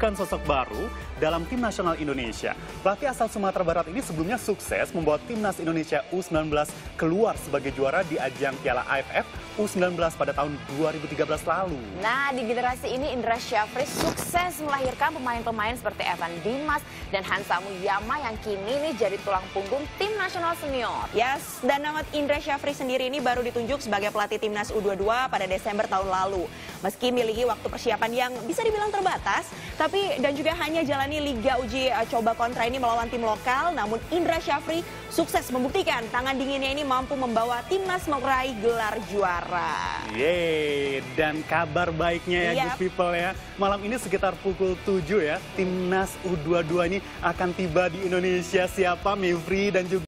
bukan sosok baru dalam tim nasional Indonesia. Pelatih asal Sumatera Barat ini sebelumnya sukses membawa timnas Indonesia U19 keluar sebagai juara di ajang Piala AFF U19 pada tahun 2013 lalu. Nah, di generasi ini Indra Syafri sukses melahirkan pemain-pemain seperti Evan Dimas dan Hansa Muyama yang kini nih jadi tulang punggung tim nasional senior. Yes, dan nama Indra Syafri sendiri ini baru ditunjuk sebagai pelatih timnas U22 pada Desember tahun lalu. Meski memiliki waktu persiapan yang bisa dibilang terbatas, tapi dan juga hanya jalani Liga Uji uh, Coba Kontra ini melawan tim lokal, namun Indra Syafri sukses membuktikan tangan dinginnya ini mampu membawa timnas meraih gelar juara. Yeay, dan kabar baiknya ya Yap. good people ya. Malam ini sekitar pukul 7 ya, timnas U22 ini akan tiba di Indonesia. Siapa Mevri dan juga